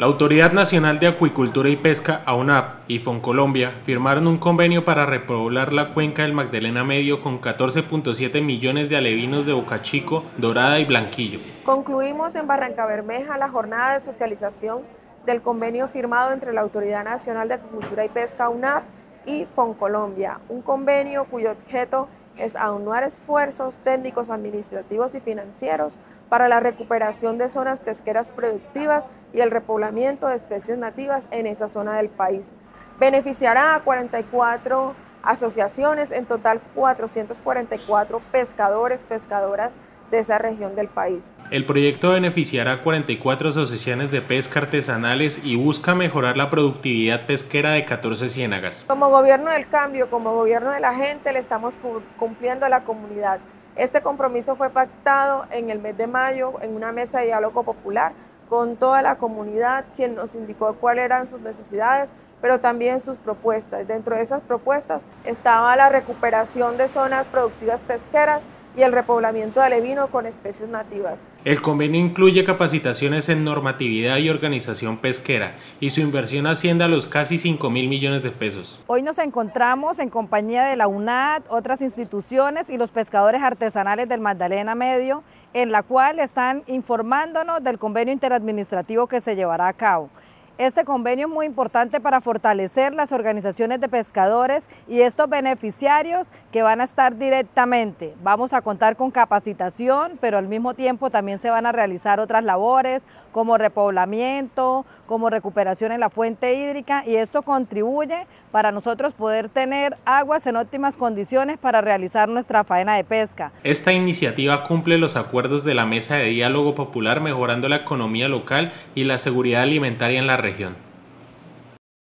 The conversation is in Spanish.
La Autoridad Nacional de Acuicultura y Pesca, AUNAP, y Foncolombia firmaron un convenio para repoblar la cuenca del Magdalena Medio con 14.7 millones de alevinos de Boca Chico, Dorada y Blanquillo. Concluimos en Barranca Bermeja la jornada de socialización del convenio firmado entre la Autoridad Nacional de Acuicultura y Pesca, AUNAP, y Foncolombia, un convenio cuyo objeto es aunar esfuerzos técnicos, administrativos y financieros para la recuperación de zonas pesqueras productivas y el repoblamiento de especies nativas en esa zona del país. Beneficiará a 44 asociaciones, en total 444 pescadores, pescadoras de esa región del país. El proyecto beneficiará a 44 asociaciones de pesca artesanales y busca mejorar la productividad pesquera de 14 ciénagas. Como gobierno del cambio, como gobierno de la gente, le estamos cumpliendo a la comunidad. Este compromiso fue pactado en el mes de mayo en una mesa de diálogo popular con toda la comunidad, quien nos indicó cuáles eran sus necesidades, pero también sus propuestas. Dentro de esas propuestas estaba la recuperación de zonas productivas pesqueras y el repoblamiento de alevino con especies nativas. El convenio incluye capacitaciones en normatividad y organización pesquera y su inversión asciende a los casi 5 mil millones de pesos. Hoy nos encontramos en compañía de la UNAD, otras instituciones y los pescadores artesanales del Magdalena Medio, en la cual están informándonos del convenio interadministrativo que se llevará a cabo. Este convenio es muy importante para fortalecer las organizaciones de pescadores y estos beneficiarios que van a estar directamente. Vamos a contar con capacitación, pero al mismo tiempo también se van a realizar otras labores como repoblamiento, como recuperación en la fuente hídrica y esto contribuye para nosotros poder tener aguas en óptimas condiciones para realizar nuestra faena de pesca. Esta iniciativa cumple los acuerdos de la Mesa de Diálogo Popular mejorando la economía local y la seguridad alimentaria en la región.